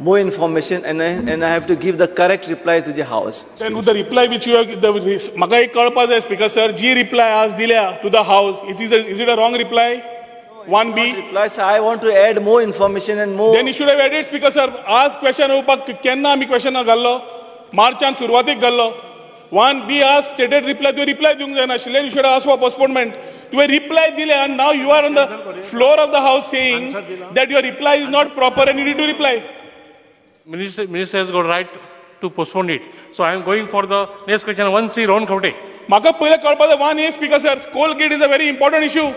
more information and I, and I have to give the correct reply to the House. Then with the reply which you have, the, म्हाका एक कळपा जाय speaker sir जी reply आज दिल्या to the house is is is it a wrong reply one B Replies, I want to add more information and more. Then you should have added speaker sir आज question येवपाक केन्ना आमी question घाल्लो मार्चान सुरवातीक घाल्लो one बी आज stated reply तुवें reply दिवंक जाय नाशिल्लें यू शुड आस फॉर तुम्ही रिप्लाय दिले now you are on the floor of the house saying that your reply is not proper and you need to reply minister minister is got right to postpone it so I am going for the next question one C Rohan Khaunte म्हाका पहिले कळपाक जाय one A speaker sir coalgate is a very important issue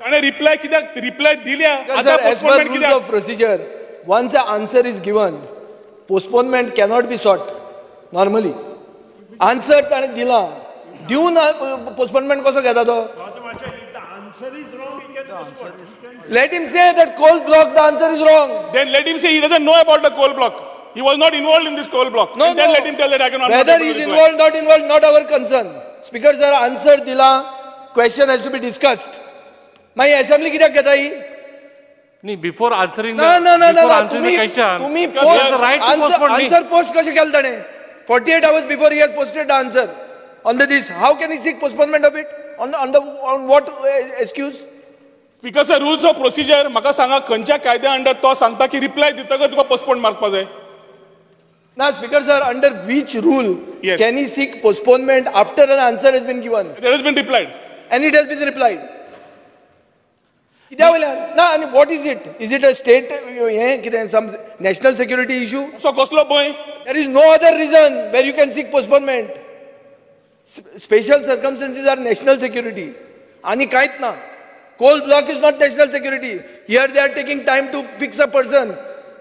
ताणें reply कित्याक reply दिल्या procedure once a answer is given postponement cannot be sought normally answer ताणें दिलां दिवन postponement कसो घेता तो Let him say that coal block, the answer is wrong. Then let him say he doesn't know about the coal block. He was not involved in this coal block. No, and then no. let him tell that I cannot. Whether he is involved, not involved, not our concern. Speaker sir, answer dila, question has to be discussed. My assembly he answering No, the, no, no, no, before no. answering the तुम्ही तुम्ही. Nee. answer post कशें केलें ताणें 48 hours before he has posted the answer on the this. How can he seek postponement of it? On the, on the on what uh, excuse? Because rules of procedure म्हाका सांगा खंयच्या कायद्या under तो सांगता की रिप्लाय दितकर तुका postpone मारपा जाय Now, Speaker sir, under which rule Yes. can he seek postponement after an answer has been given there has been replied and it has been replied? कित्या वयल्यान ना आनी what is it? Is it a state uh, हें कितें some national security issue? So कसलो भंय There is no other reason where you can seek postponement. Special circumstances are national security आणि काहीत ना coal block is not national security here they are taking time to fix a person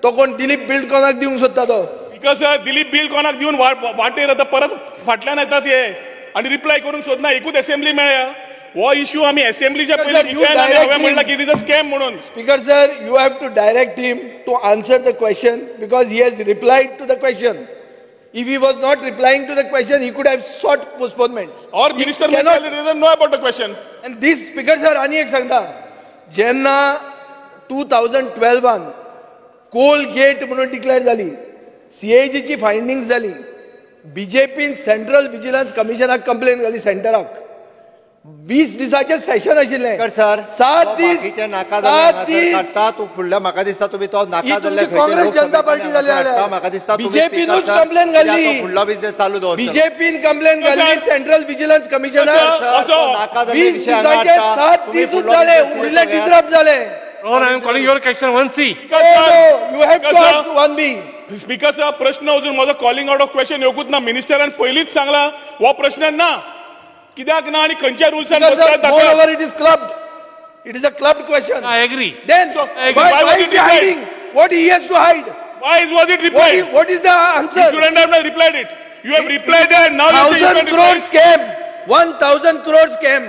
तो कोण Dilip build कोणाक देऊ सोदता तो because Dilip build कोणाक देऊन वाटेर आता परत फाटल्यान येतात हे आणि रिप्लाय करून सोदना एकूच असेंब्ली मेळ्या वो इश्यू आम्ही असेंब्लीच्या पहिले म्हणलं की इज अ स्कॅम म्हणून speaker sir you have to direct him to answer the question because he has reply to the question If he was not replying to the question, he could have sought postponement. और He minister cannot- doesn't know about the question And this speaker sir आणि एक सांगता जेन्ना two thousand twelve coal gate म्हणून declare जाली सीएजीची findings जाली बीजेपीन सेंट्रल विजिलन्स कमिशनाक कंप्लेन घाली सेंटराक वीस दिसाचें सेशन आशिल्लें सर सात दीस नाका दीस काडटा तू फुडल्या म्हाका दिसता तुम्ही तो नाका जाल्ले काँग्रेस जनता पार्टी जाली जाल्यार म्हाका दिसता बीजेपीनूच speaker sir, कंप्लेन तो फुडलो बिझनेस चालू दवर बीजेपीन कंप्लेन? घाल्ली सेंट्रल विजिलन्स? असो, वीस दिसाचे सात दिसूच जाले उरिल्ले डिस्टर्ब जाले Ron, I am calling your question. One C. Oh, no, you have to ask one B. स्पीकरचा प्रश्न अजून माझा कॉलिंग आउट ऑफ क्वेश्चन येवकूच ना मिनिस्टरान पयलींच सांगला हो प्रश्न ना कित्याक ना आणि खंयच्या रुल्सान बसतात sir, ताका moreover, it is clubbed. It is a clubbed question. I agree. Then, So, why, why why was is it he replied? hiding? What he has to hide? why is was it What replied is, what is the you answer? shouldn't have not replied it you have replied it and now you say you Thousand can crores reply came. One thousand crores came.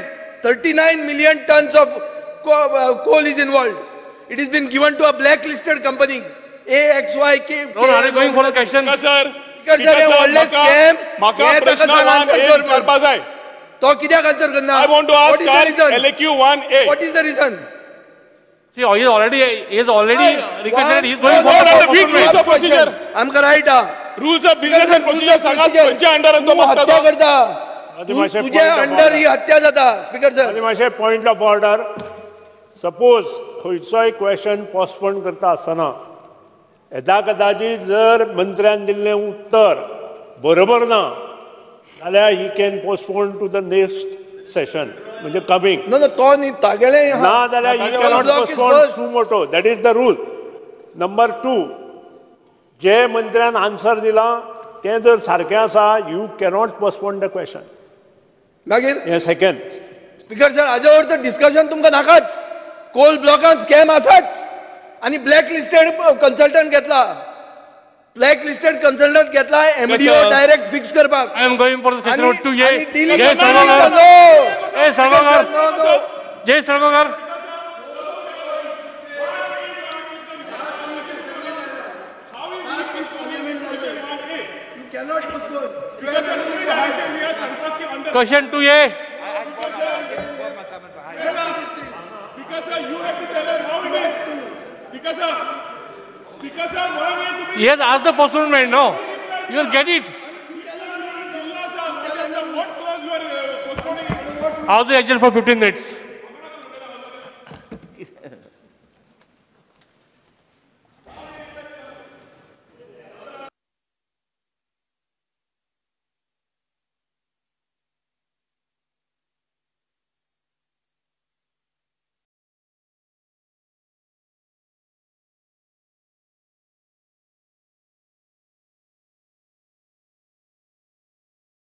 Thirty-nine million tons of co- uh, coal is involved. It has been given to a blacklisted company. A X Y K. Ron, are you going for the question? का sir Because there are sir, म्हाका- scam. हे प्रश्न ताका one answer ए करपाक. तो कित्याक answer करना I want to ask the? LAQ 1A. What is the reason? See, he is already, he is already requested. He is going for the no, weak postponement. rules of procedure. आमकां right हा Rules of business and procedure सांगात खंयच्या अंडरान तो तूं मागता हत्या तो करता तूं- मातशें तुज्या point of अंडर order. ही हत्या जाता स्पीकर सर आनी मातशें पॉयंट ऑफ ऑर्डर सपोज खंयचोय क्वेश्चन पोस्टपोन करता आसतना येदा कदाचित जर मंत्र्यान दिल्लें उत्तर बरोबर ना जाल्यार he can postpone to the next session म्हणजे कमिंग नो नो तो न्ही तागेलें ना जाल्यार he cannot postpone. To motto that is the rule number two जे मंत्र्यान आन्सर दिला तें जर सारकें आसा you cannot postpone the question मागीर? हें सेकंड स्पीकर सर हाजे वरतर डिस्कशन तुमकां नाकाच. कोल ब्लॉकान स्कॅम आसाच आनी ब्लॅक लिस्टेड कन्सल्टंट घेतला. ब्लॅक लिस्टेड कन्सल्टंट घेतला एमडीओ कसं? डायरेक्ट फिक्स करपाक I am going for the question आनी- number two. आनी Jay, dealing Jay with money Sarvagar. is no. Jay Sarvagar. No, no. Jay Sarvagar. You cannot postpone. Question two A. Speaker sir, you have to tell us how it is. Speaker sir, Speaker sir, why may तुम्ही He has asked the postponement, no? You will get it. How's the agenda for 15 minutes?